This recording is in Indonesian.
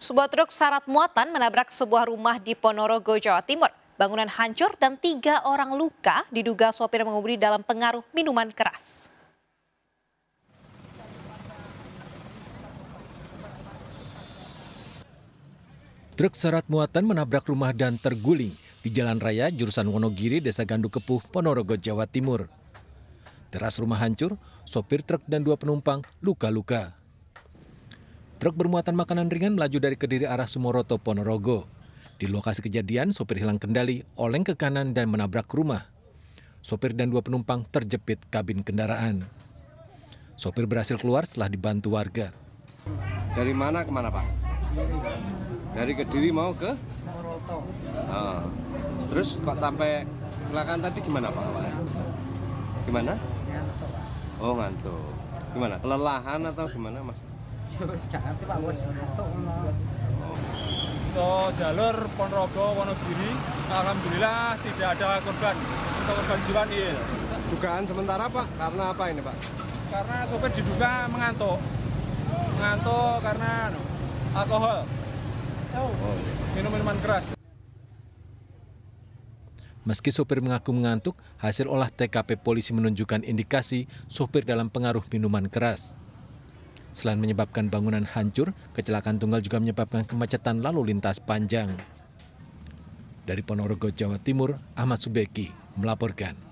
Sebuah truk syarat muatan menabrak sebuah rumah di Ponorogo, Jawa Timur. Bangunan hancur dan tiga orang luka diduga sopir mengemudi dalam pengaruh minuman keras. Truk syarat muatan menabrak rumah dan terguling di jalan raya jurusan Wonogiri, Desa Gandu Kepuh, Ponorogo, Jawa Timur. Teras rumah hancur, sopir truk dan dua penumpang luka-luka. Truk bermuatan makanan ringan melaju dari Kediri arah Sumoroto, Ponorogo. Di lokasi kejadian, sopir hilang kendali, oleng ke kanan dan menabrak rumah. Sopir dan dua penumpang terjepit kabin kendaraan. Sopir berhasil keluar setelah dibantu warga. Dari mana ke mana Pak? Dari Kediri mau ke? Ah. Terus kok sampai kecelakaan tadi gimana Pak? Gimana? Oh ngantuk. Gimana? Kelelahan atau gimana Mas? Untuk jalur Ponorogo Wonogiri, alhamdulillah tidak ada korban. Untuk korban jiwa nihil. Dugaan sementara Pak, karena apa ini Pak? Karena sopir diduga mengantuk. Mengantuk karena anu, alkohol, Oh, minum minuman keras. Meski sopir mengaku mengantuk, hasil olah TKP polisi menunjukkan indikasi sopir dalam pengaruh minuman keras. Selain menyebabkan bangunan hancur, kecelakaan tunggal juga menyebabkan kemacetan lalu lintas panjang. Dari Ponorogo, Jawa Timur, Ahmad Subeki melaporkan.